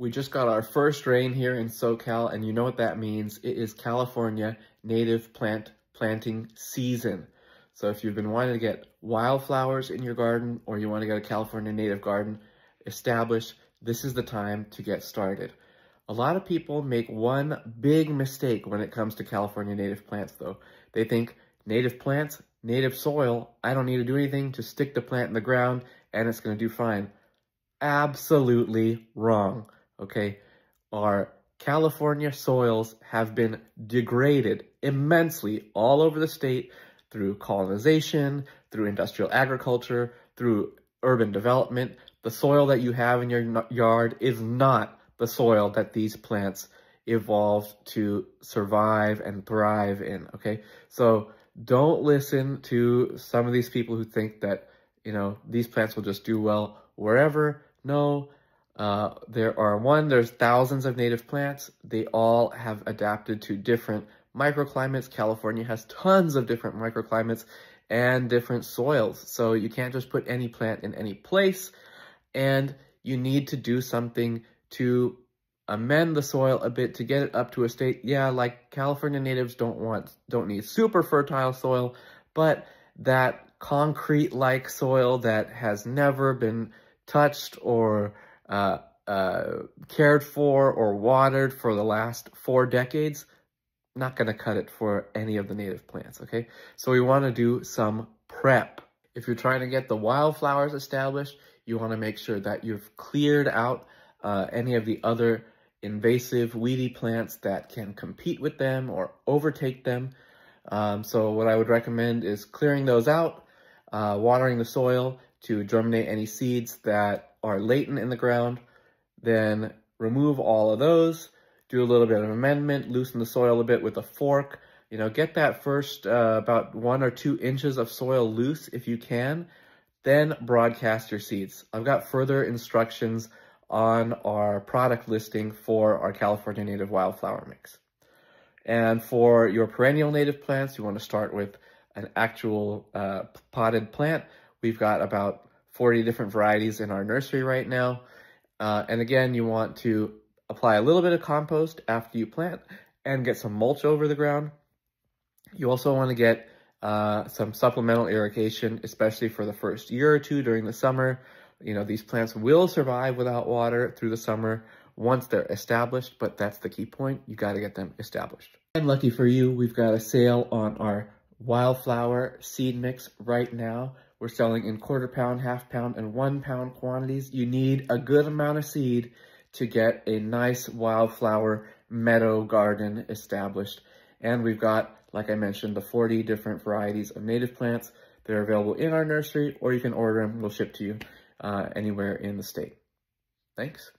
We just got our first rain here in SoCal, and you know what that means. It is California native plant planting season. So if you've been wanting to get wildflowers in your garden or you want to get a California native garden established, this is the time to get started. A lot of people make one big mistake when it comes to California native plants though. They think native plants, native soil, I don't need to do anything to stick the plant in the ground and it's going to do fine. Absolutely wrong okay, our California soils have been degraded immensely all over the state through colonization, through industrial agriculture, through urban development. The soil that you have in your yard is not the soil that these plants evolved to survive and thrive in, okay? So don't listen to some of these people who think that, you know, these plants will just do well wherever. No, uh, there are one, there's thousands of native plants. They all have adapted to different microclimates. California has tons of different microclimates and different soils. So you can't just put any plant in any place. And you need to do something to amend the soil a bit to get it up to a state. Yeah, like California natives don't want, don't need super fertile soil, but that concrete-like soil that has never been touched or uh, uh, cared for or watered for the last four decades, not going to cut it for any of the native plants, okay? So we want to do some prep. If you're trying to get the wildflowers established, you want to make sure that you've cleared out uh, any of the other invasive weedy plants that can compete with them or overtake them. Um, so what I would recommend is clearing those out, uh, watering the soil to germinate any seeds that are latent in the ground, then remove all of those, do a little bit of amendment, loosen the soil a bit with a fork, you know, get that first uh, about one or two inches of soil loose if you can, then broadcast your seeds. I've got further instructions on our product listing for our California native wildflower mix. And for your perennial native plants, you want to start with an actual uh, potted plant. We've got about 40 different varieties in our nursery right now. Uh, and again, you want to apply a little bit of compost after you plant and get some mulch over the ground. You also want to get uh, some supplemental irrigation, especially for the first year or two during the summer. You know, these plants will survive without water through the summer once they're established, but that's the key point. You got to get them established. And lucky for you, we've got a sale on our wildflower seed mix right now we're selling in quarter pound, half pound, and one pound quantities. You need a good amount of seed to get a nice wildflower meadow garden established. And we've got, like I mentioned, the 40 different varieties of native plants. They're available in our nursery, or you can order them. We'll ship to you uh, anywhere in the state. Thanks.